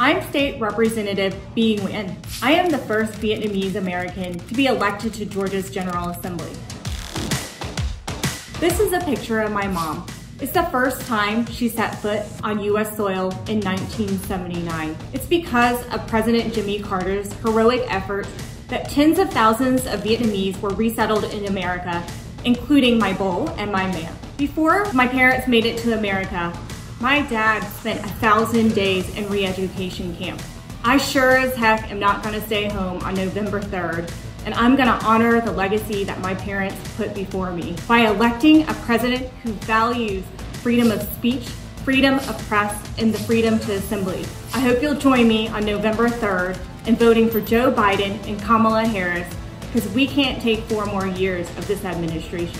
I'm State Representative Bee Nguyen. I am the first Vietnamese American to be elected to Georgia's General Assembly. This is a picture of my mom. It's the first time she set foot on US soil in 1979. It's because of President Jimmy Carter's heroic efforts that tens of thousands of Vietnamese were resettled in America, including my beau and my man. Before my parents made it to America, my dad spent a thousand days in re-education camp. I sure as heck am not gonna stay home on November 3rd, and I'm gonna honor the legacy that my parents put before me by electing a president who values freedom of speech, freedom of press, and the freedom to assembly. I hope you'll join me on November 3rd in voting for Joe Biden and Kamala Harris because we can't take four more years of this administration.